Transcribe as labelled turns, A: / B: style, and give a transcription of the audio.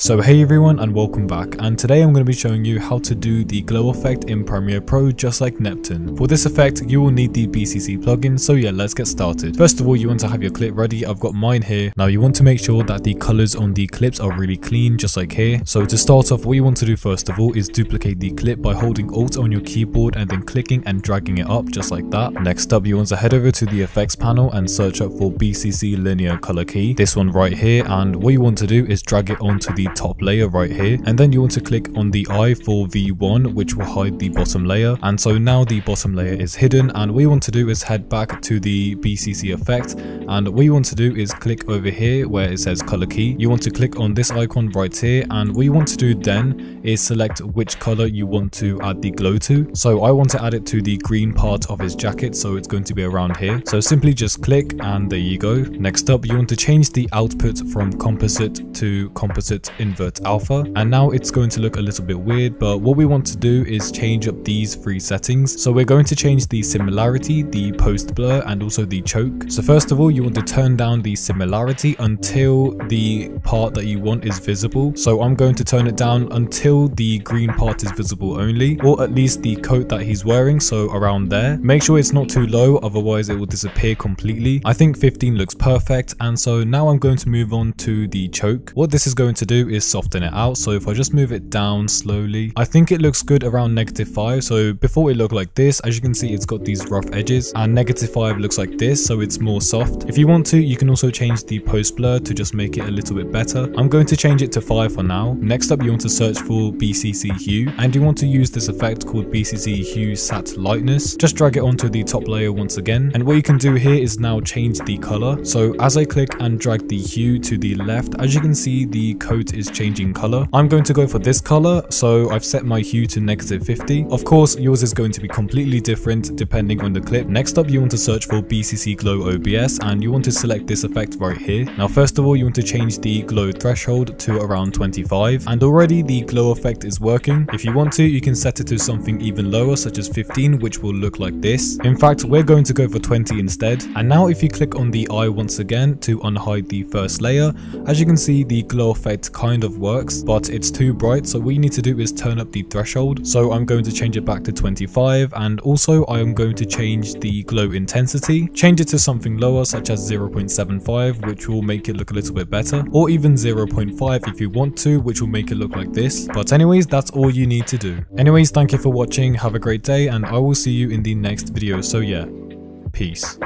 A: So hey everyone and welcome back and today I'm going to be showing you how to do the glow effect in Premiere Pro just like Neptun. For this effect you will need the BCC plugin so yeah let's get started. First of all you want to have your clip ready, I've got mine here. Now you want to make sure that the colors on the clips are really clean just like here. So to start off what you want to do first of all is duplicate the clip by holding alt on your keyboard and then clicking and dragging it up just like that. Next up you want to head over to the effects panel and search up for BCC linear color key, this one right here and what you want to do is drag it onto the top layer right here. And then you want to click on the eye for V1 which will hide the bottom layer. And so now the bottom layer is hidden. And you want to do is head back to the BCC effect. And what you want to do is click over here where it says color key. You want to click on this icon right here. And what you want to do then is select which color you want to add the glow to. So I want to add it to the green part of his jacket. So it's going to be around here. So simply just click and there you go. Next up you want to change the output from composite to composite invert alpha. And now it's going to look a little bit weird but what we want to do is change up these three settings. So we're going to change the similarity the post blur and also the choke. So first of all you want to turn down the similarity until the part that you want is visible. So i'm going to turn it down until the green part is visible only or at least the coat that he's wearing so around there. Make sure it's not too low otherwise it will disappear completely. I think 15 looks perfect and so now i'm going to move on to the choke. What this is going to do is soft soften it out. So if I just move it down slowly I think it looks good around negative 5 so before it looked like this as you can see it's got these rough edges and negative 5 looks like this. So it's more soft. If you want to you can also change the post blur to just make it a little bit better. I'm going to change it to 5 for now. Next up you want to search for BCC hue and you want to use this effect called BCC hue sat lightness. Just drag it onto the top layer once again. And what you can do here is now change the color. So as I click and drag the hue to the left as you can see the coat is changing color. I'm going to go for this color, so I've set my hue to negative 50. Of course, yours is going to be completely different depending on the clip. Next up, you want to search for BCC Glow OBS and you want to select this effect right here. Now, first of all, you want to change the glow threshold to around 25 and already the glow effect is working. If you want to, you can set it to something even lower such as 15 which will look like this. In fact, we're going to go for 20 instead. And now if you click on the eye once again to unhide the first layer, as you can see the glow effect kind of works works, but it's too bright, so what you need to do is turn up the threshold. So I'm going to change it back to 25, and also I am going to change the glow intensity, change it to something lower such as 0.75, which will make it look a little bit better, or even 0.5 if you want to, which will make it look like this. But anyways, that's all you need to do. Anyways, thank you for watching, have a great day, and I will see you in the next video. So yeah, peace.